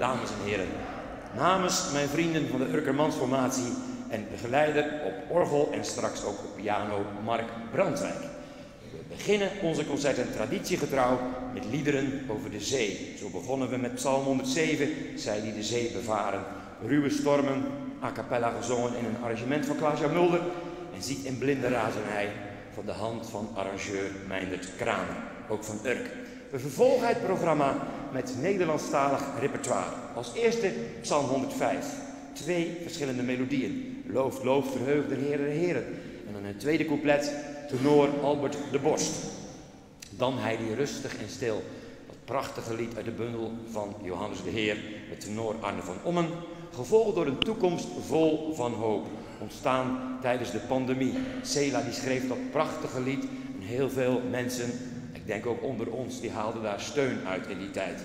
dames en heren. Namens mijn vrienden van de Urkermansformatie en begeleider op orgel en straks ook op piano Mark Brandwijk. We beginnen onze concerten traditiegetrouw met liederen over de zee. Zo begonnen we met Psalm 107, Zij die de zee bevaren. Ruwe stormen, a cappella gezongen in een arrangement van Klaas Mulder. En ziet in blinde razernij van de hand van arrangeur Meindert Kramer, ook van Urk. We vervolgen het programma met Nederlandstalig repertoire. Als eerste Psalm 105. Twee verschillende melodieën. Loof, loof, verheugd de Heer de Heren. En dan een tweede couplet, tenor Albert de Borst. Dan hij rustig en stil. Dat prachtige lied uit de bundel van Johannes de Heer met tenor Arne van Ommen. Gevolgd door een toekomst vol van hoop. Ontstaan tijdens de pandemie. Sela die schreef dat prachtige lied. En heel veel mensen, denk ook onder ons, die haalden daar steun uit in die tijd.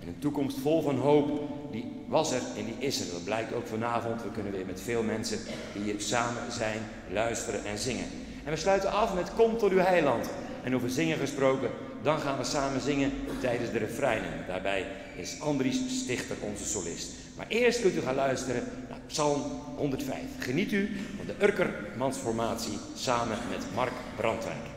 En een toekomst vol van hoop, die was er en die is er. Dat blijkt ook vanavond. We kunnen weer met veel mensen die hier samen zijn, luisteren en zingen. En we sluiten af met Kom tot uw heiland. En over zingen gesproken, dan gaan we samen zingen tijdens de refreinen. Daarbij is Andries Stichter onze solist. Maar eerst kunt u gaan luisteren naar Psalm 105. Geniet u van de Urkermansformatie samen met Mark Brandwijk.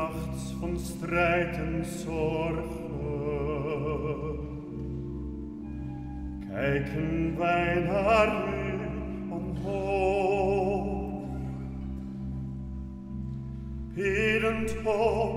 nachts von strijden zorgen. Kijken wij und u omhoog, bidend hoog,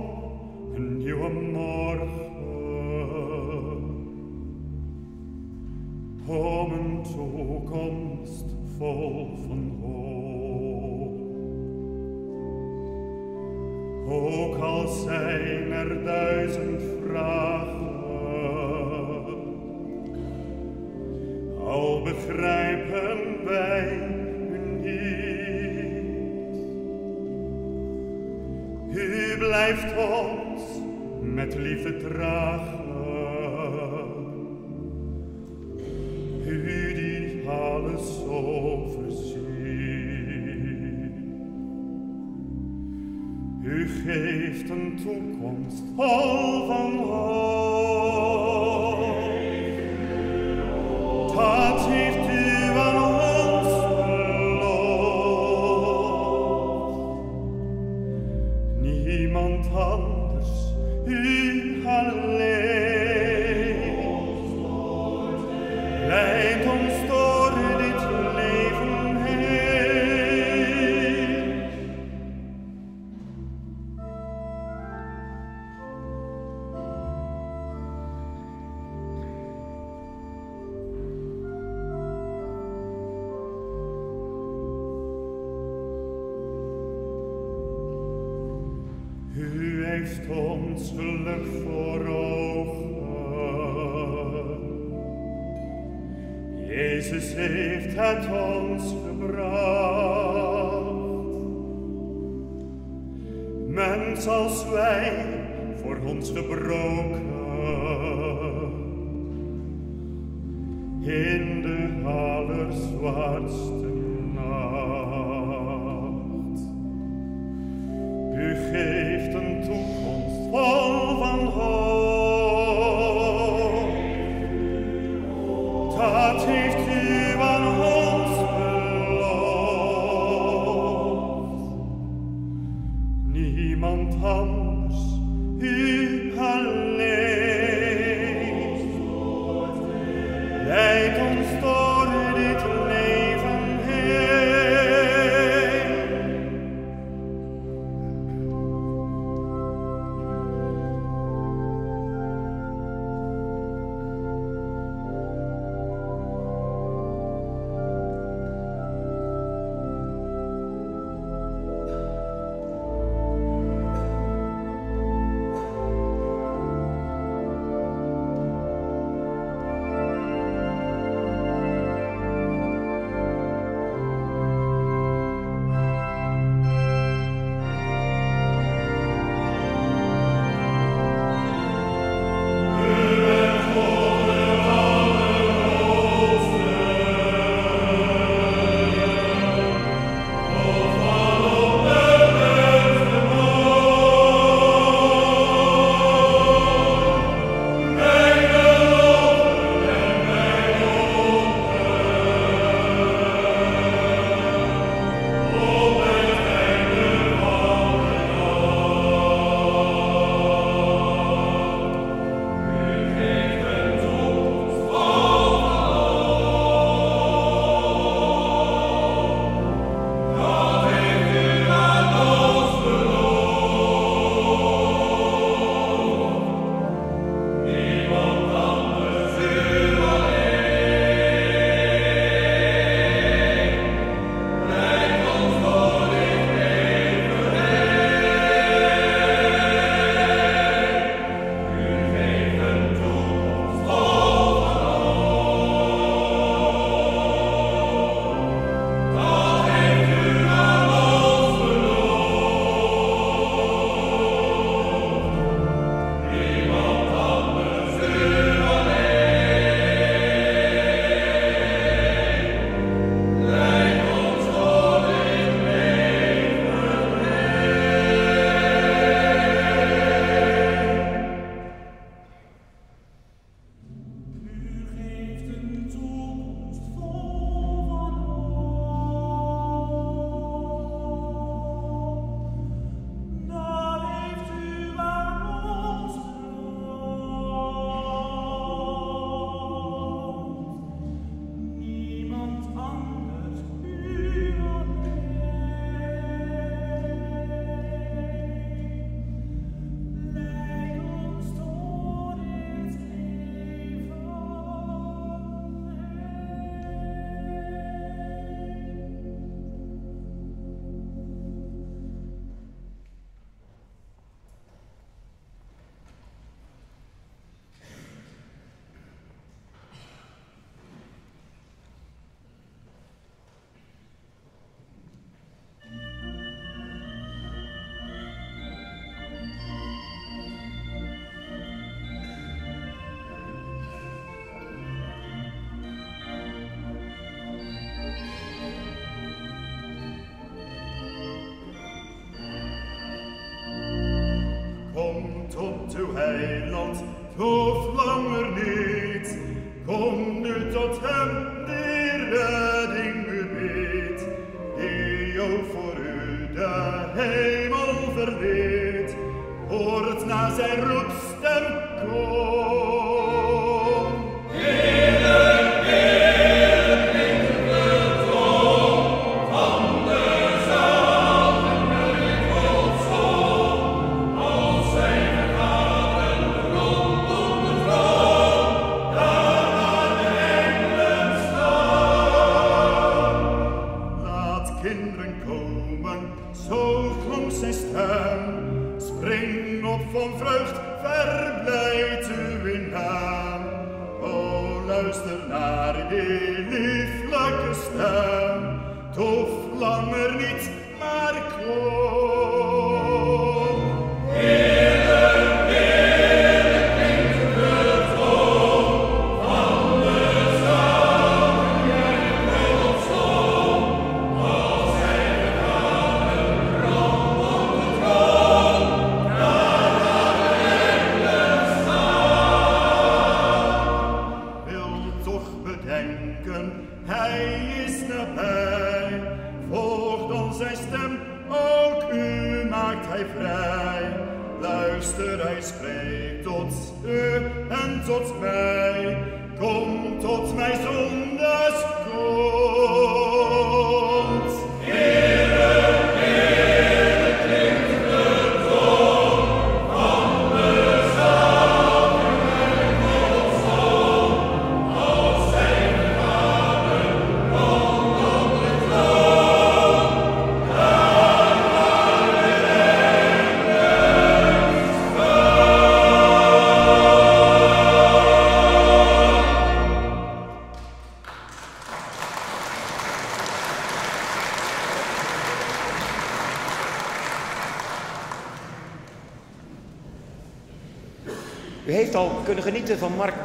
Master.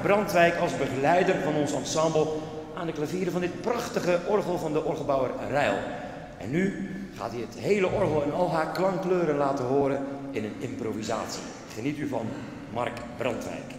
Brandwijk als begeleider van ons ensemble aan de klavieren van dit prachtige orgel van de orgelbouwer Rijl. En nu gaat hij het hele orgel in al haar klankkleuren laten horen in een improvisatie. Geniet u van Mark Brandwijk.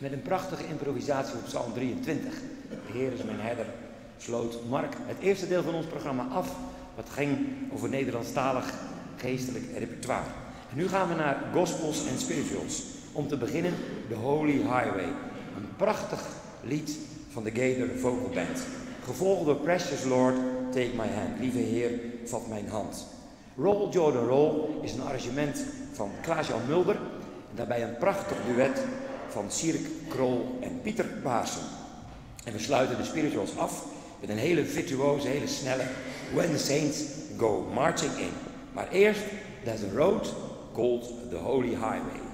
Met een prachtige improvisatie op Psalm 23. De Heer is mijn herder, sloot Mark het eerste deel van ons programma af. Wat ging over Nederlandstalig geestelijk repertoire. En nu gaan we naar Gospels en Spirituals. Om te beginnen de Holy Highway. Een prachtig lied van de Gator Vocal Band. Gevolgd door Precious Lord, Take My Hand. Lieve Heer, vat mijn hand. Roll Jordan Roll is een arrangement van Klaas-Jan Mulder. Daarbij een prachtig duet van Sierk Krol en Pieter Baarsen. En we sluiten de spirituals af met een hele virtuose, hele snelle When the Saints Go Marching In. Maar eerst, there's a road called the Holy Highway.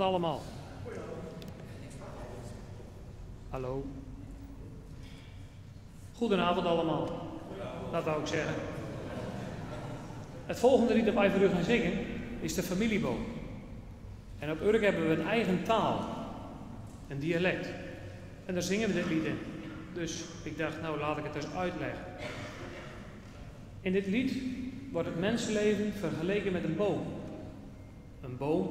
Allemaal. Hallo. Goedenavond allemaal. Dat wou ik zeggen. Het volgende lied dat wij voor gaan zingen is de familieboom. En op Urk hebben we een eigen taal, een dialect. En daar zingen we dit lied in. Dus ik dacht, nou laat ik het eens uitleggen. In dit lied wordt het mensenleven vergeleken met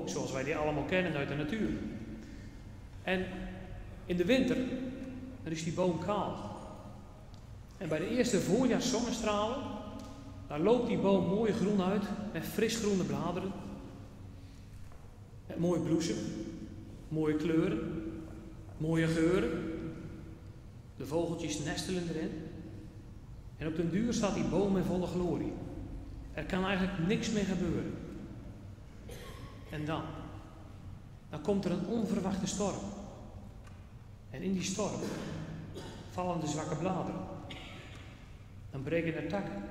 zoals wij die allemaal kennen uit de natuur. En in de winter, dan is die boom kaal. En bij de eerste voorjaarszonnestralen, dan loopt die boom mooi groen uit, met fris groene bladeren. Met mooi bloesem, mooie kleuren, mooie geuren. De vogeltjes nestelen erin. En op den duur staat die boom in volle glorie. Er kan eigenlijk niks meer gebeuren. En dan? Dan komt er een onverwachte storm. En in die storm vallen de zwakke bladeren. Dan breken er takken.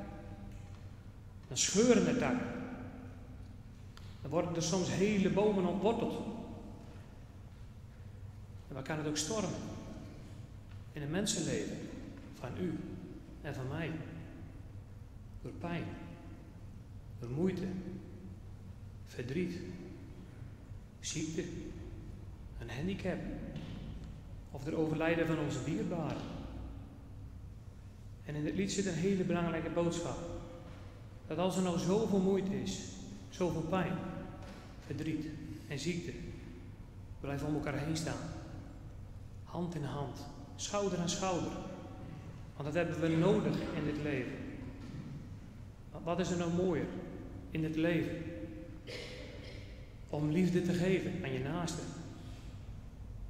Dan scheuren er takken. Dan worden er soms hele bomen ontworteld. En dan kan het ook stormen. In een mensenleven. Van u en van mij. Door pijn. Door moeite. Verdriet ziekte, een handicap of er overlijden van onze dierbaren. En in het lied zit een hele belangrijke boodschap. Dat als er nou zoveel moeite is, zoveel pijn, verdriet en ziekte, blijf om elkaar heen staan. Hand in hand, schouder aan schouder. Want dat hebben we nodig in dit leven. wat is er nou mooier in het leven om liefde te geven aan je naaste.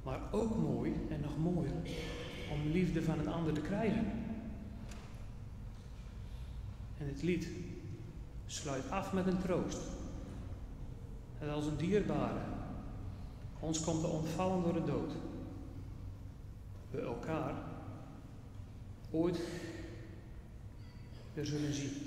Maar ook mooi en nog mooier om liefde van een ander te krijgen. En het lied sluit af met een troost. Dat als een dierbare ons komt te ontvallen door de dood. We elkaar ooit weer zullen zien.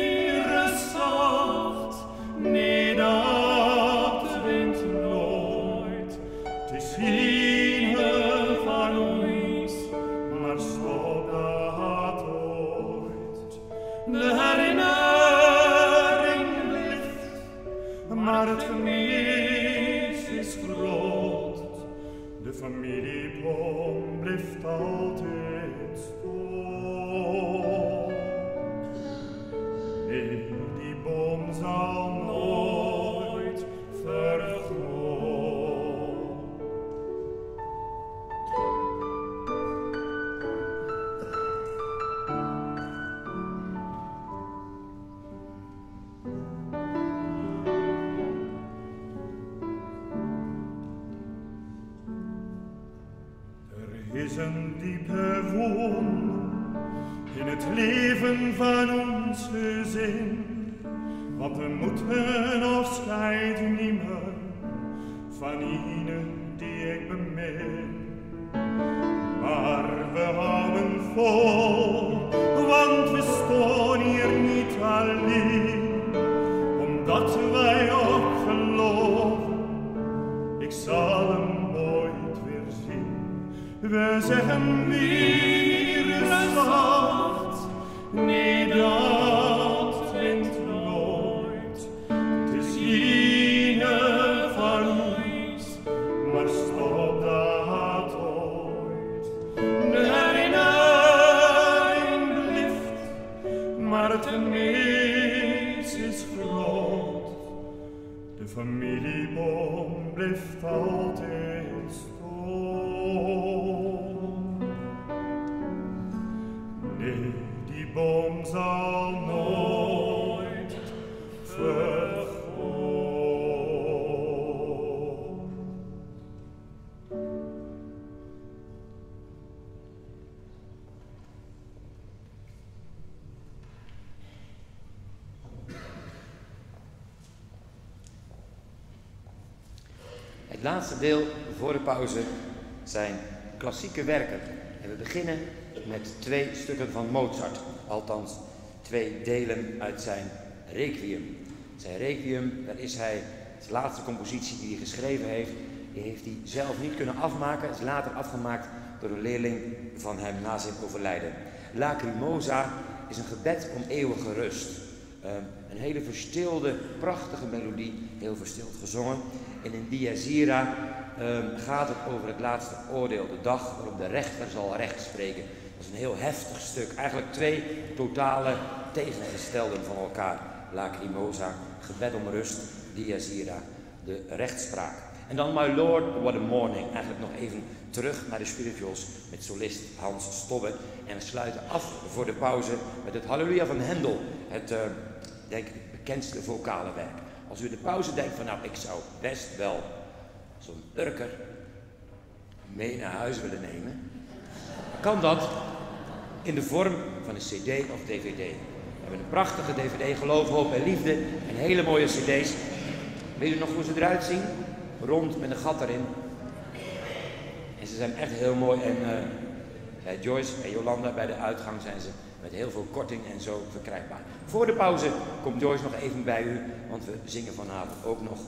Het laatste deel voor de pauze zijn klassieke werken. En we beginnen met twee stukken van Mozart, althans twee delen uit zijn Requiem. Zijn Requiem, daar is hij, de laatste compositie die hij geschreven heeft, die heeft hij zelf niet kunnen afmaken, is later afgemaakt door een leerling van hem na zijn overlijden. Lacrimosa is een gebed om eeuwige rust. Ehm, een hele verstilde, prachtige melodie, heel verstild gezongen. En in Irae ehm, gaat het over het laatste oordeel, de dag waarop de rechter zal recht spreken. Dat is een heel heftig stuk, eigenlijk twee totale tegengestelden van elkaar. Lacrimosa, gebed om rust, Dies Irae, de rechtspraak. En dan My Lord, What a Morning. Eigenlijk nog even terug naar de spirituals met solist Hans Stobbe. En we sluiten af voor de pauze met het Halleluja van Hendel. Het, uh, denk ik, bekendste vocale werk. Als u de pauze denkt van nou, ik zou best wel zo'n urker mee naar huis willen nemen. Kan dat in de vorm van een cd of dvd. We hebben een prachtige dvd, Geloof, Hoop en Liefde. En hele mooie cd's. Weet u nog hoe ze eruit zien? Rond met een gat erin. En ze zijn echt heel mooi. En uh, Joyce en Jolanda bij de uitgang zijn ze met heel veel korting en zo verkrijgbaar. Voor de pauze komt Joyce nog even bij u, want we zingen vanavond ook nog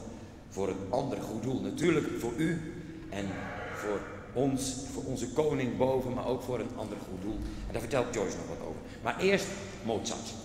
voor een ander goed doel. Natuurlijk voor u en voor ons, voor onze koning boven, maar ook voor een ander goed doel. En daar vertelt Joyce nog wat over. Maar eerst Mozart.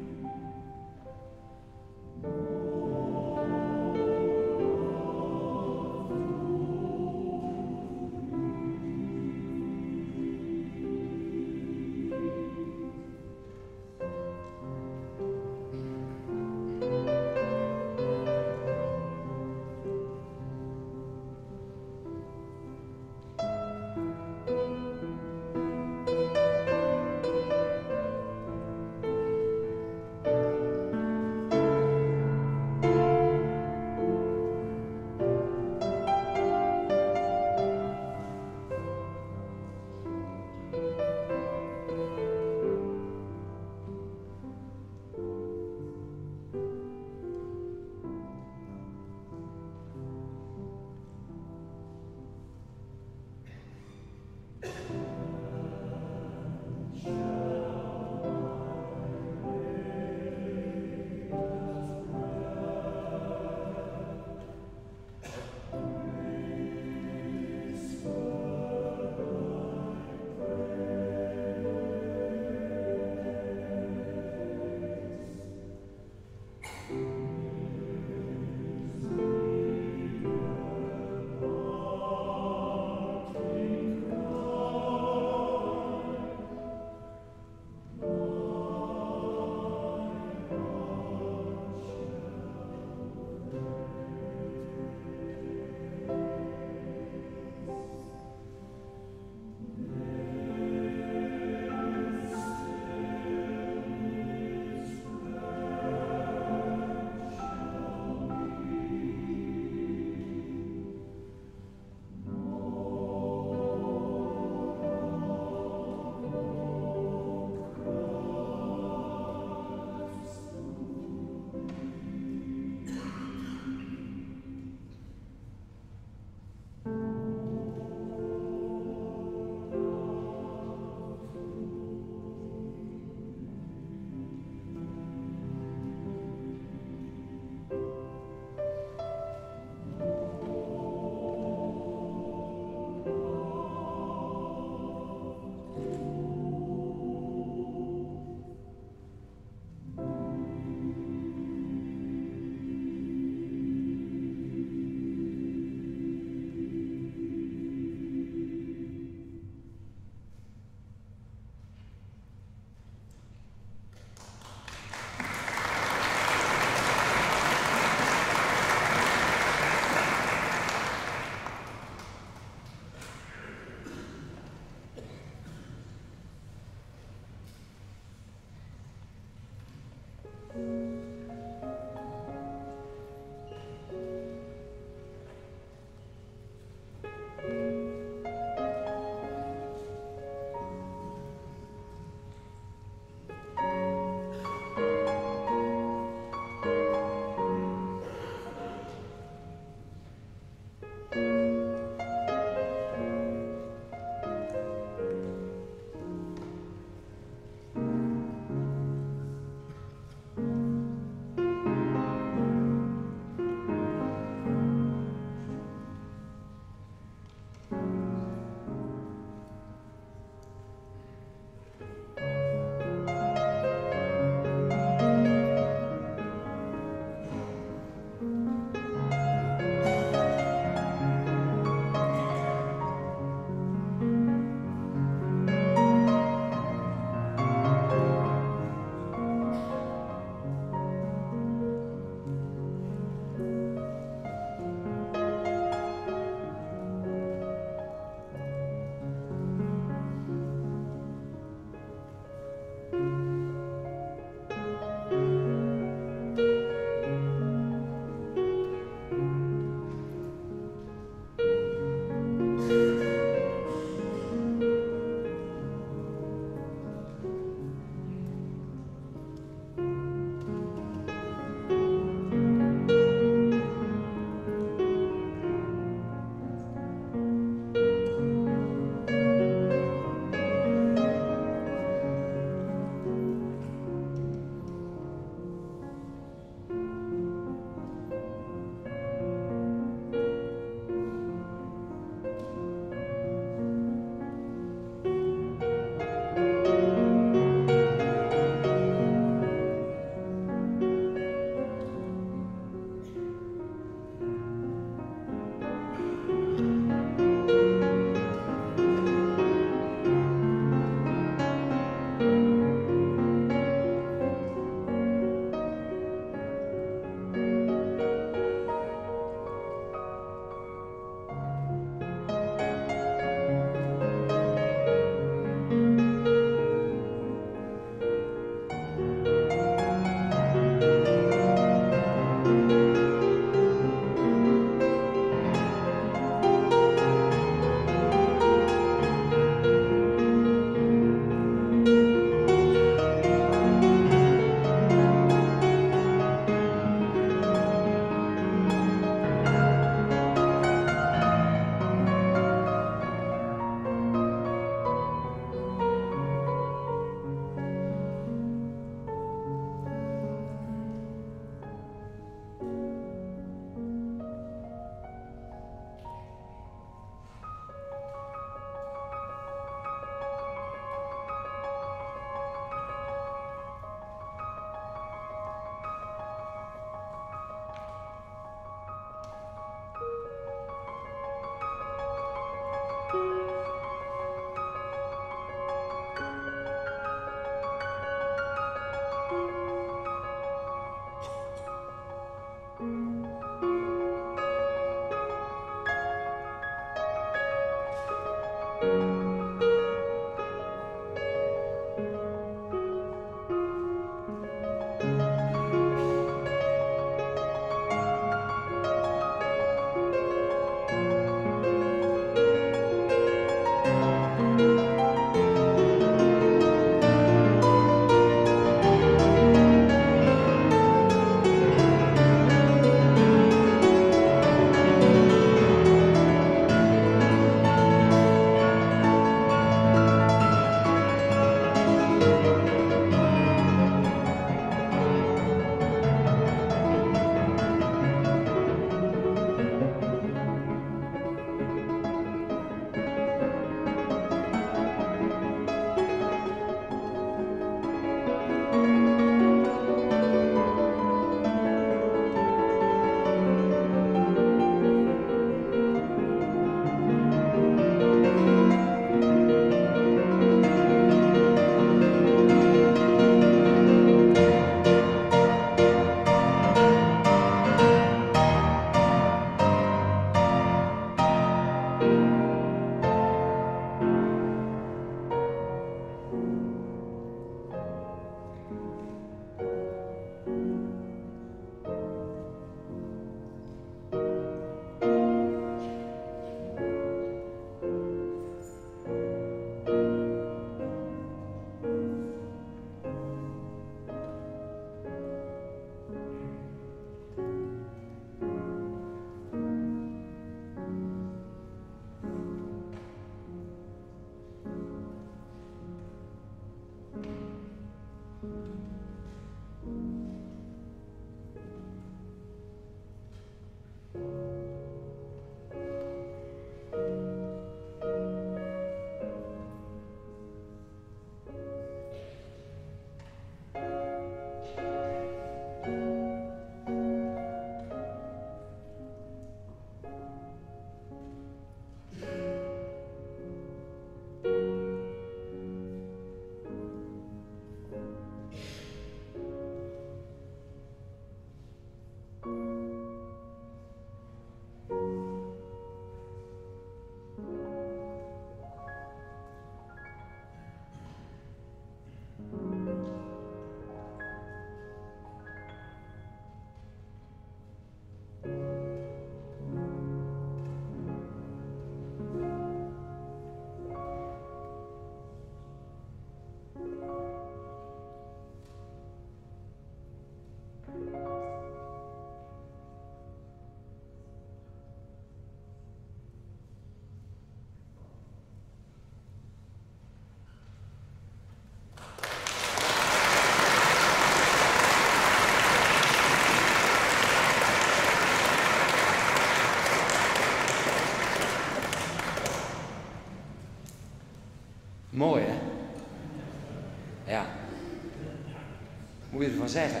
Je ervan zeggen?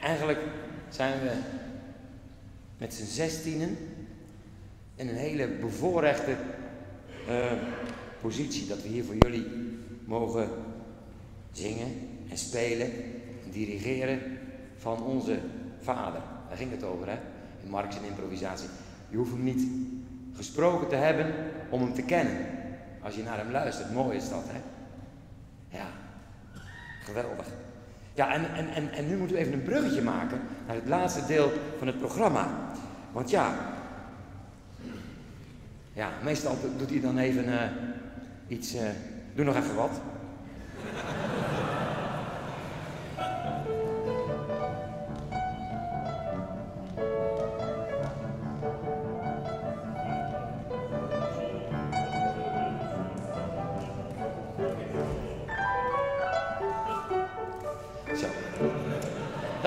Eigenlijk zijn we met z'n zestienen in een hele bevoorrechte uh, positie. Dat we hier voor jullie mogen zingen en spelen en dirigeren van onze vader. Daar ging het over, hè? In Marx en improvisatie. Je hoeft hem niet gesproken te hebben om hem te kennen. Als je naar hem luistert. Mooi is dat, hè? Ja, geweldig. Ja, en, en, en, en nu moeten we even een bruggetje maken naar het laatste deel van het programma. Want ja, ja meestal doet hij dan even uh, iets. Uh, doe nog even wat.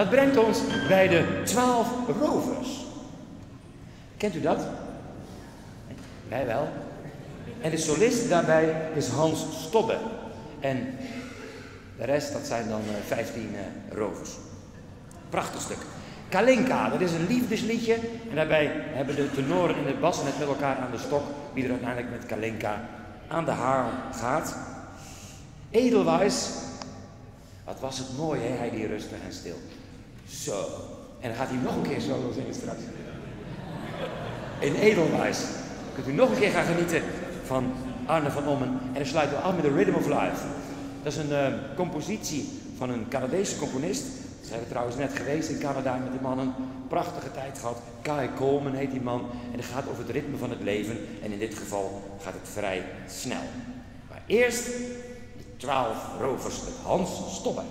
Brengt ons bij de twaalf rovers. Kent u dat? Wij wel. En de solist daarbij is Hans Stobbe. En de rest, dat zijn dan uh, 15 uh, rovers. Prachtig stuk. Kalinka, dat is een liefdesliedje. En daarbij hebben de tenoren en de bassen het met elkaar aan de stok. Wie er uiteindelijk met Kalinka aan de haal gaat. Edelwijs. Wat was het mooi, hè? hij die rustig en stil. Zo. En dan gaat hij nog een keer solo zingen straks. In Edelwijs. Kunt u nog een keer gaan genieten van Arne van Ommen. En dan sluiten we af met The Rhythm of Life. Dat is een uh, compositie van een Canadese componist. Ze zijn trouwens net geweest in Canada met die mannen. Prachtige tijd gehad. Kai Coleman heet die man. En het gaat over het ritme van het leven. En in dit geval gaat het vrij snel. Maar eerst de twaalf rovers met Hans Stoppen.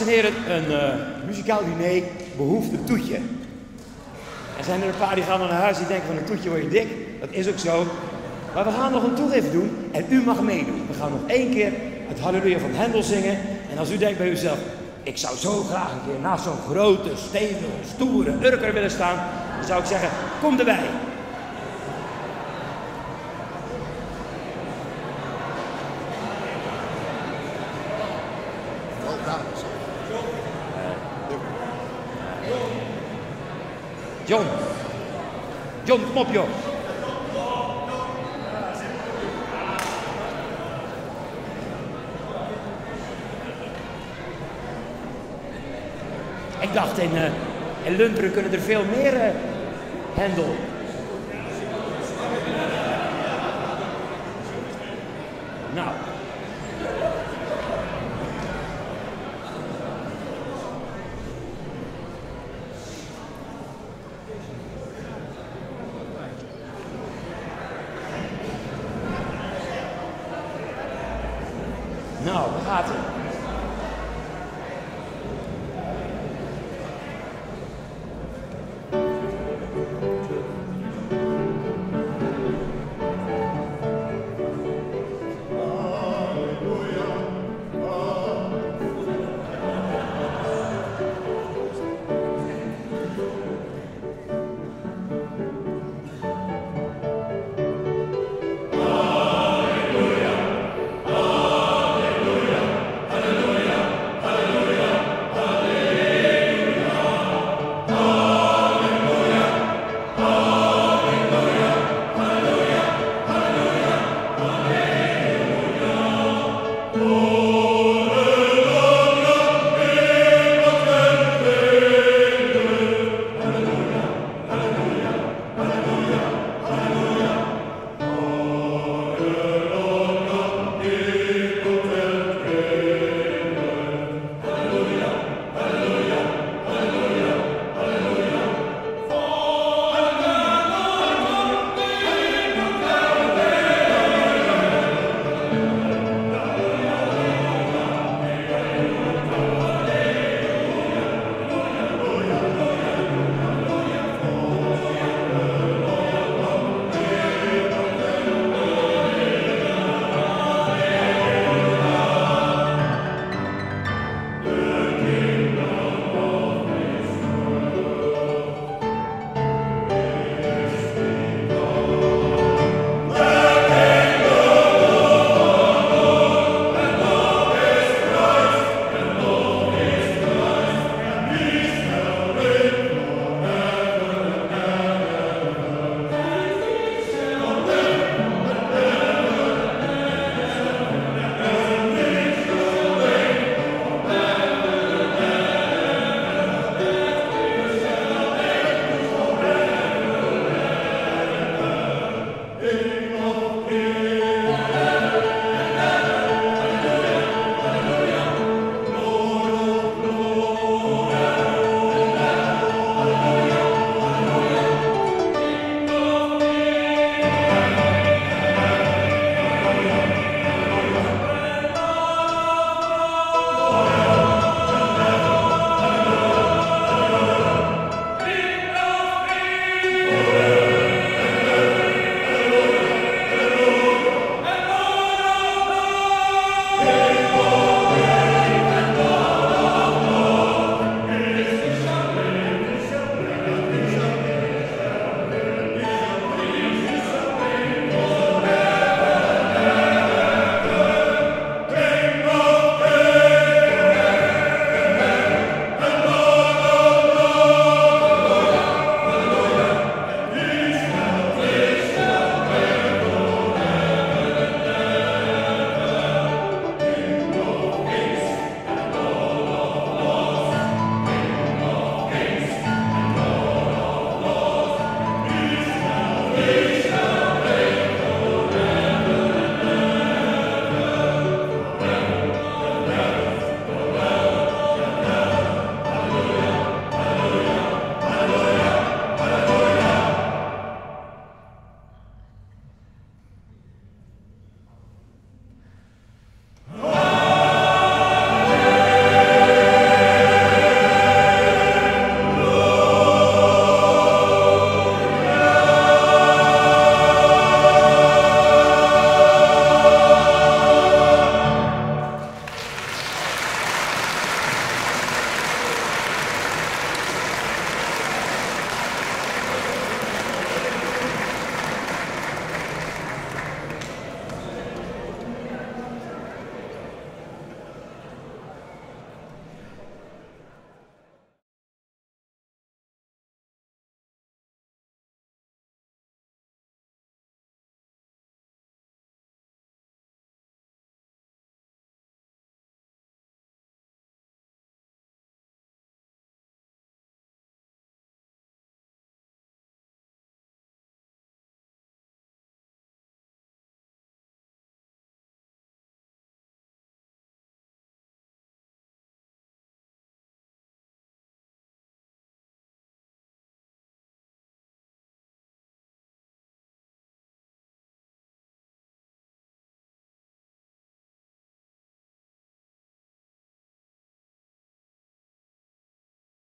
Dames en heren, een uh, muzikaal diner behoeft een toetje. Er zijn er een paar die gaan naar huis die denken van een toetje word je dik. Dat is ook zo. Maar we gaan nog een toegift doen en u mag meedoen. We gaan nog één keer het Halleluja van Hendel zingen. En als u denkt bij uzelf, ik zou zo graag een keer naast zo'n grote, stevige, stoere urker willen staan. Dan zou ik zeggen, kom erbij. John. John, kom op joh. Ik dacht in, uh, in Lunteren kunnen er veel meer